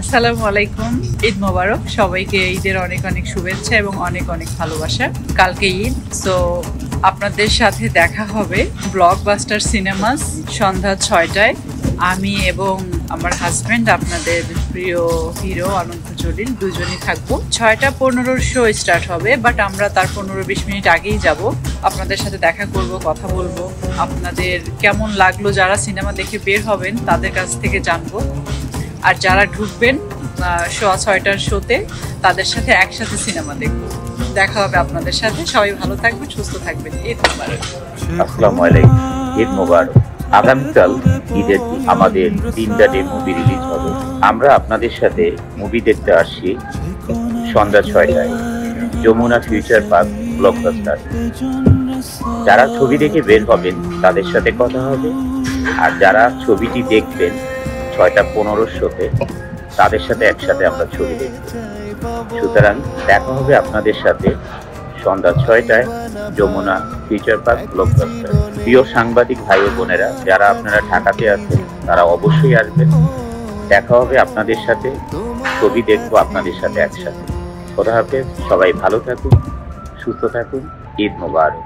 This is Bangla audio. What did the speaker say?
আসসালামু আলাইকুম। ঈদ মোবারক। সবাইকে ঈদের অনেক অনেক শুভেচ্ছা এবং অনেক অনেক ভালোবাসা। কালকে ঈদ সো আপনাদের সাথে দেখা হবে ব্লকবাস্টার সিনেমাস সন্ধ্যা ছয়টায়। আমি এবং আমার হাজব্যান্ড আপনাদের প্রিয় হিরো অনন্ত জলিল, দুজনই থাকব। ছয়টা পনেরোর শো স্টার্ট হবে বাট আমরা তার পনেরো বিশ মিনিট আগেই যাব। আপনাদের সাথে দেখা করব, কথা বলব। আপনাদের কেমন লাগল যারা সিনেমা দেখে বের হবেন, তাদের কাছ থেকে জানব। আর যারা ঢুকবেন সোয়া ছয়টার শোতে, তাদের সাথে একসাথে সিনেমা দেখব। দেখা হবে আপনাদের সাথে। সবাই ভালো থাকবেন, সুস্থ থাকবেন। ঈদ আসসালামু আলাইকুম। ঈদ আগামীকাল ঈদের আমাদের তিনটা ডে মুভি রিলিজ হবে। আমরা আপনাদের সাথে মুভি দেখতে আসছি সন্ধ্যা ছয়টায়। যমুনা ফিউচার পার্ক ব্লকবাস্টার যারা ছবি দেখে বের হবেন, তাদের সাথে কথা হবে। আর যারা ছবিটি দেখবেন ছয়টা পনেরো শোতে তাদের সাথে একসাথে আমরা ছবি সুতরাং দেখা হবে আপনাদের সাথে সন্ধ্যা ছয়টায় যমুনা ফিউচার পার্ক ব্লকবাস্টার। প্রিয় সাংবাদিক ভাই ও বোনেরা, যারা আপনারা ঢাকাতে আছেন, তারা অবশ্যই আসবেন। দেখা হবে আপনাদের সাথে, ছবি দেখব আপনাদের সাথে একসাথে। খোদা হাফেজ, সবাই ভালো থাকুন, সুস্থ থাকুন, ঈদ মোবারক।